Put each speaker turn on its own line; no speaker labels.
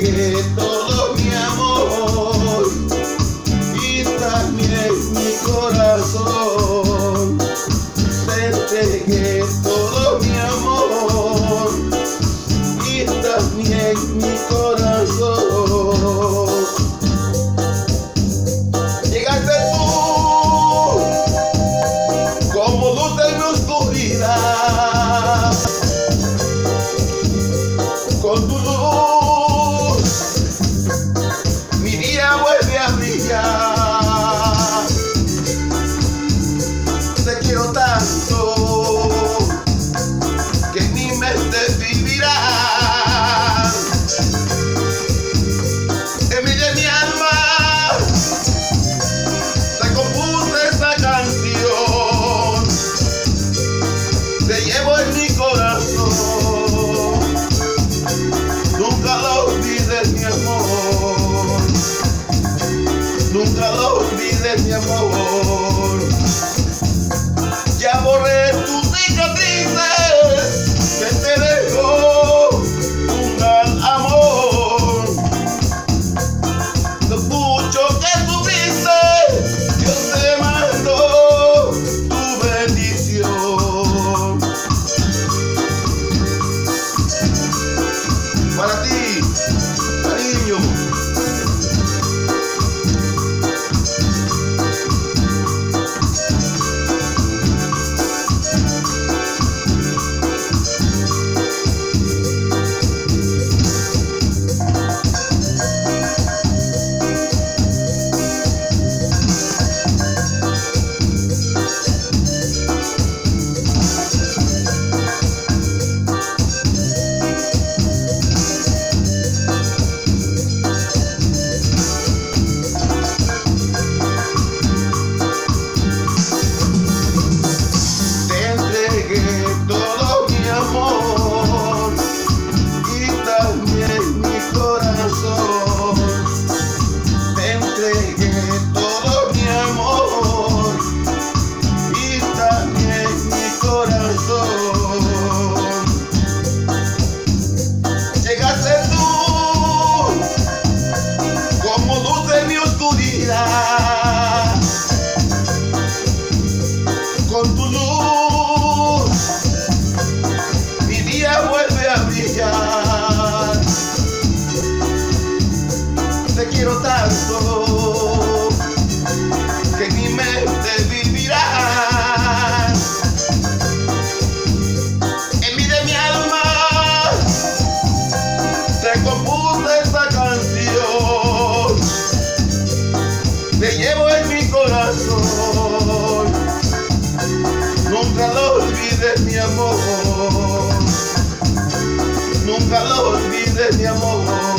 secreto corazón. Nunca lo olvides, mi amor. Nunca lo olvides, mi amor.